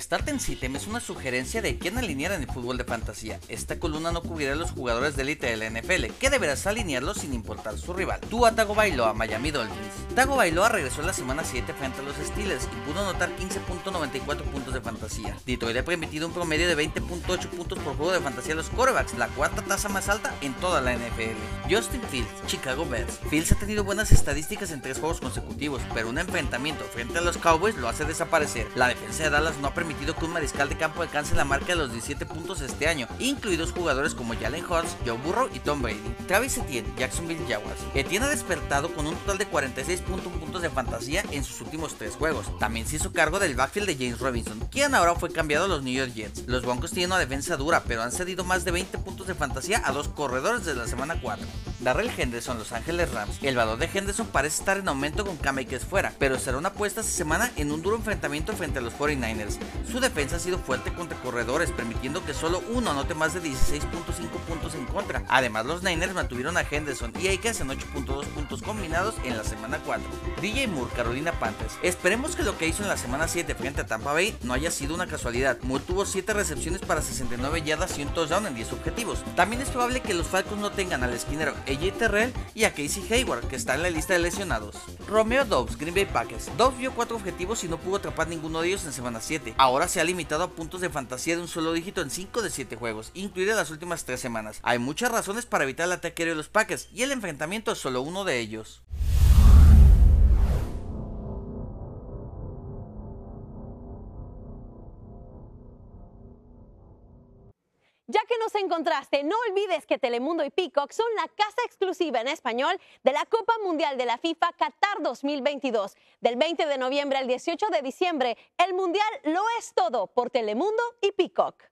Starten System es una sugerencia de quién alinear en el fútbol de fantasía. Esta columna no cubrirá a los jugadores de élite de la NFL, que deberás alinearlos sin importar su rival. Tua Tagovailoa, Miami Dolphins. Tagovailoa regresó en la semana 7 frente a los Steelers y pudo anotar 15.94 puntos de fantasía. Detroit ha permitido un promedio de 20.8 puntos por juego de fantasía a los quarterbacks, la cuarta tasa más alta en toda la NFL. Justin Fields, Chicago Bears. Fields ha tenido buenas estadísticas en tres juegos consecutivos, pero un enfrentamiento frente a los Cowboys lo hace desaparecer. La defensa de Dallas no ha permitido que un mariscal de campo alcance la marca de los 17 puntos este año, incluidos jugadores como Jalen Hurts, Joe Burrow y Tom Brady. Travis Etienne, Jacksonville Jaguars. Etienne ha despertado con un total de 46.1 puntos de fantasía en sus últimos tres juegos. También se hizo cargo del backfield de James Robinson, quien ahora fue cambiado a los New York Jets. Los Broncos tienen una defensa dura, pero han cedido más de 20 puntos de fantasía a dos corredores desde la semana 4. Darrell Henderson, Los Ángeles Rams. El valor de Henderson parece estar en aumento con Cam es fuera, pero será una apuesta esta semana en un duro enfrentamiento frente a los 49ers. Su defensa ha sido fuerte contra corredores, permitiendo que solo uno anote más de 16.5 puntos en contra. Además, los Niners mantuvieron a Henderson y Akers en 8.2 puntos combinados en la semana 4. DJ Moore, Carolina Panthers. Esperemos que lo que hizo en la semana 7 frente a Tampa Bay no haya sido una casualidad. Moore tuvo 7 recepciones para 69 yardas y un touchdown en 10 objetivos. También es probable que los Falcons no tengan al esquinero AJ Terrell y a Casey Hayward, que está en la lista de lesionados. Romeo Dobbs, Green Bay Packers. Dobbs vio 4 objetivos y no pudo atrapar ninguno de ellos en semana 7. Ahora se ha limitado a puntos de fantasía de un solo dígito en 5 de 7 juegos, incluidas las últimas 3 semanas. Hay muchas razones para evitar el ataque de los Packers y el enfrentamiento es solo uno de ellos. Ya que nos encontraste, no olvides que Telemundo y Peacock son la casa exclusiva en español de la Copa Mundial de la FIFA Qatar 2022. Del 20 de noviembre al 18 de diciembre, el Mundial lo es todo por Telemundo y Peacock.